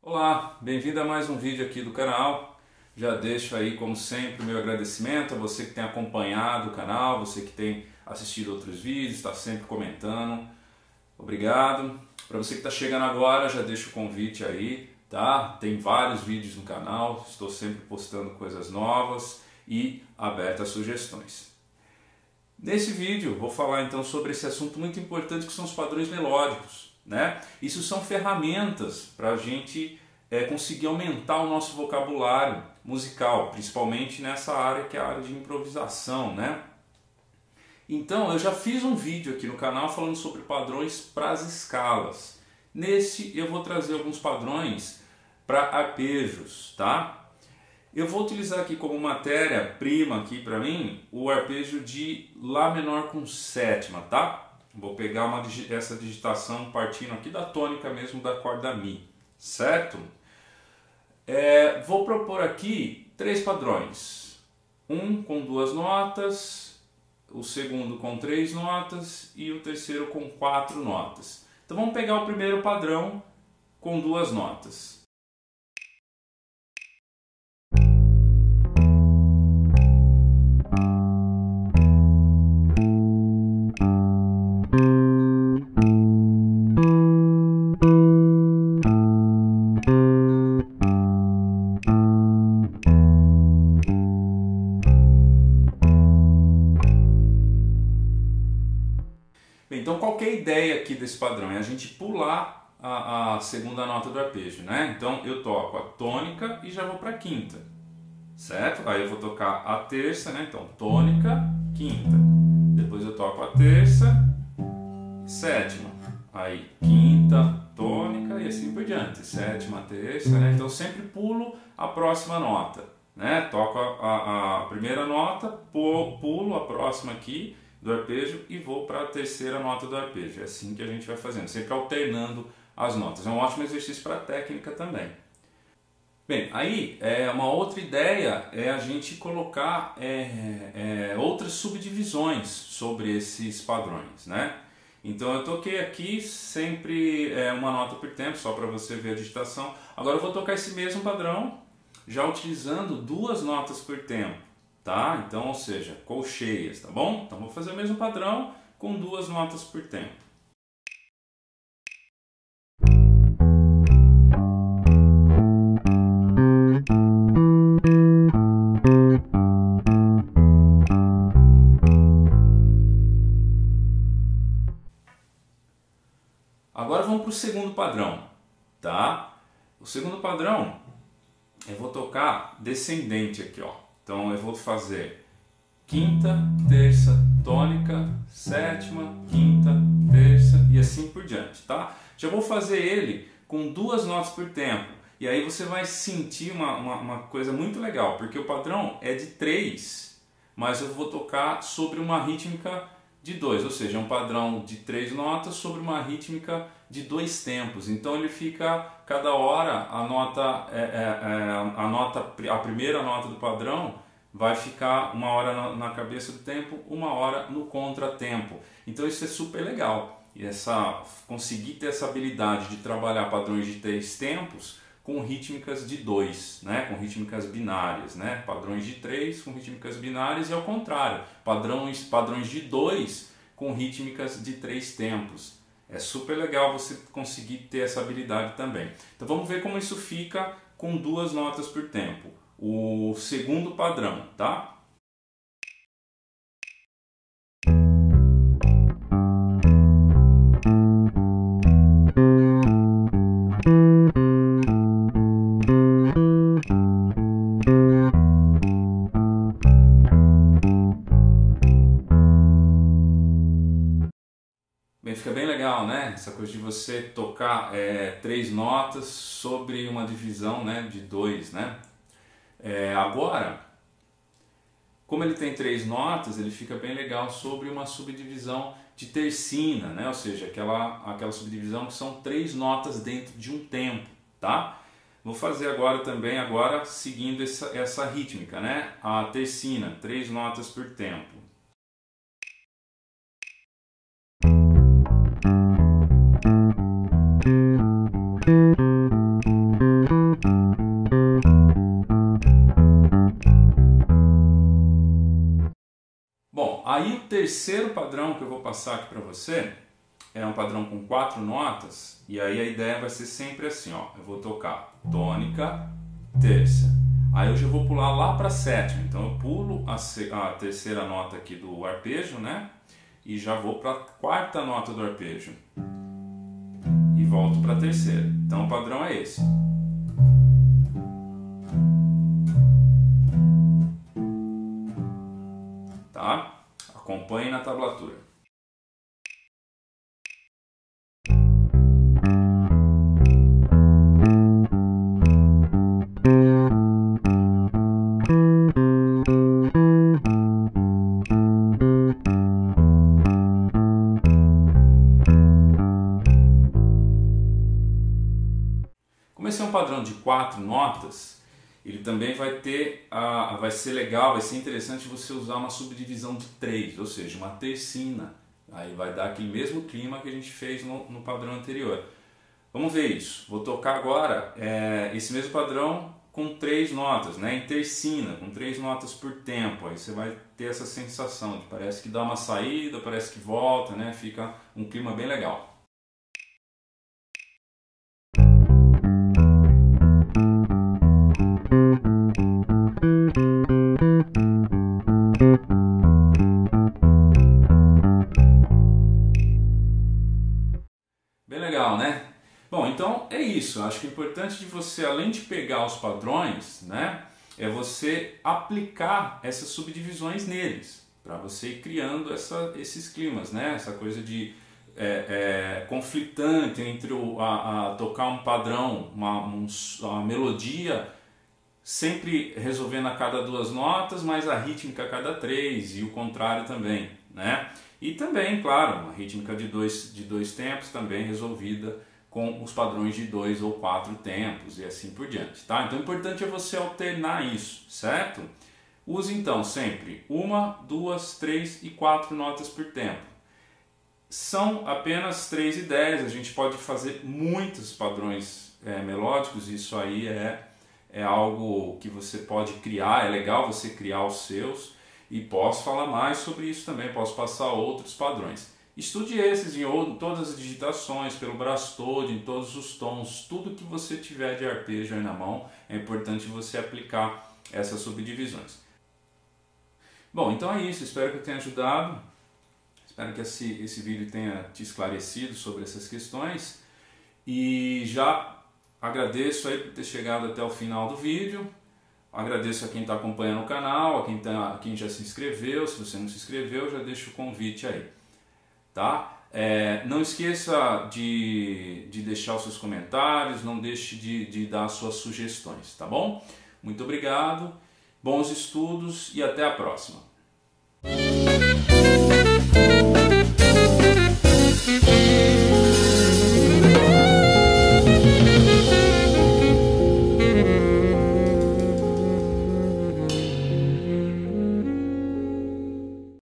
Olá, bem-vindo a mais um vídeo aqui do canal. Já deixo aí, como sempre, o meu agradecimento a você que tem acompanhado o canal, você que tem assistido outros vídeos, está sempre comentando. Obrigado. Para você que está chegando agora, já deixo o convite aí, tá? Tem vários vídeos no canal, estou sempre postando coisas novas e aberto a sugestões. Nesse vídeo vou falar então sobre esse assunto muito importante que são os padrões melódicos. Né? Isso são ferramentas para a gente é, conseguir aumentar o nosso vocabulário musical, principalmente nessa área que é a área de improvisação. Né? Então eu já fiz um vídeo aqui no canal falando sobre padrões para as escalas. Nesse eu vou trazer alguns padrões para arpejos, tá? Eu vou utilizar aqui como matéria-prima aqui para mim o arpejo de Lá menor com sétima, tá? Vou pegar uma, essa digitação partindo aqui da tônica mesmo da corda Mi, certo? É, vou propor aqui três padrões. Um com duas notas, o segundo com três notas e o terceiro com quatro notas. Então vamos pegar o primeiro padrão com duas notas. Ideia aqui desse padrão? É a gente pular a, a, segunda nota do arpejo, né? Então eu toco a tônica e já vou para a quinta, certo? Aí eu vou tocar a terça, né? Então tônica, quinta. Depois eu toco a terça, sétima. Aí quinta, tônica e assim por diante. Sétima, terça, né? Então eu sempre pulo a próxima nota, né? Toco a, a, a primeira nota, pulo a próxima aqui do arpejo e vou para a terceira nota do arpejo. É assim que a gente vai fazendo, sempre alternando as notas. É um ótimo exercício para técnica também. Bem, aí é uma outra ideia é a gente colocar é, é, outras subdivisões sobre esses padrões, né? Então eu toquei aqui sempre é, uma nota por tempo, só para você ver a digitação. Agora eu vou tocar esse mesmo padrão, já utilizando duas notas por tempo tá? Então, ou seja, colcheias, tá bom? Então vou fazer o mesmo padrão com duas notas por tempo. Agora vamos para o segundo padrão, tá? O segundo padrão eu vou tocar descendente aqui, ó. Então eu vou fazer quinta, terça, tônica, sétima, quinta, terça e assim por diante, tá? Já vou fazer ele com duas notas por tempo. E aí você vai sentir uma, uma, uma coisa muito legal, porque o padrão é de três, mas eu vou tocar sobre uma rítmica de dois, ou seja, um padrão de três notas sobre uma rítmica de dois tempos. Então ele fica cada hora a nota, é, é, é, a nota, a primeira nota do padrão vai ficar uma hora na, na cabeça do tempo, uma hora no contratempo. Então isso é super legal. E essa conseguir ter essa habilidade de trabalhar padrões de três tempos com rítmicas de dois, né? com rítmicas binárias, né? padrões de três com rítmicas binárias e ao contrário, padrões, padrões de dois com rítmicas de três tempos. É super legal você conseguir ter essa habilidade também. Então vamos ver como isso fica com duas notas por tempo. O segundo padrão, tá? De você tocar é, três notas sobre uma divisão né, de dois, né? É, agora, como ele tem três notas, ele fica bem legal sobre uma subdivisão de tercina, né? Ou seja, aquela, aquela subdivisão que são três notas dentro de um tempo, tá? Vou fazer agora também, agora seguindo essa, essa rítmica, né? A tercina, três notas por tempo. Bom, aí o terceiro padrão que eu vou passar aqui para você é um padrão com quatro notas e aí a ideia vai ser sempre assim, ó. Eu vou tocar tônica, terça. Aí eu já vou pular lá para sétima. Então eu pulo a, a, terceira nota aqui do arpejo, né? E já vou para a quarta nota do arpejo. Volto para a terceira. Então o padrão é esse. Tá? Acompanhe na tablatura. Padrão de quatro notas, ele também vai ter, a, vai ser legal, vai ser interessante você usar uma subdivisão de três, ou seja, uma tercina. Aí vai dar aquele mesmo clima que a gente fez no, no padrão anterior. Vamos ver isso. Vou tocar agora é, esse mesmo padrão com três notas, né? em tercina, com três notas por tempo. Aí você vai ter essa sensação de parece que dá uma saída, parece que volta, né? fica um clima bem legal. Isso. Acho que o importante de você, além de pegar os padrões, né, é você aplicar essas subdivisões neles, para você ir criando essa, esses climas, né, essa coisa de é, é, conflitante entre o, a, a, tocar um padrão, uma, um, uma melodia, sempre resolvendo a cada duas notas, mas a rítmica a cada três e o contrário também, né? E também, claro, uma rítmica de dois, de dois tempos também resolvida com os padrões de dois ou quatro tempos e assim por diante, tá? Então o importante é você alternar isso, certo? Use então sempre uma, duas, três e quatro notas por tempo. São apenas três ideias, a gente pode fazer muitos padrões é, melódicos, isso aí é, é algo que você pode criar, é legal você criar os seus e posso falar mais sobre isso também, posso passar outros padrões. Estude esses em todas as digitações, pelo braço todo, em todos os tons, tudo que você tiver de arpejo aí na mão, é importante você aplicar essas subdivisões. Bom, então é isso, espero que eu tenha ajudado, espero que esse, esse vídeo tenha te esclarecido sobre essas questões. E já agradeço aí por ter chegado até o final do vídeo, agradeço a quem está acompanhando o canal, a quem, tá, a quem já se inscreveu, se você não se inscreveu já deixo o convite aí tá? É, não esqueça de, de deixar os seus comentários, não deixe de, de dar suas sugestões, tá bom? Muito obrigado, bons estudos e até a próxima.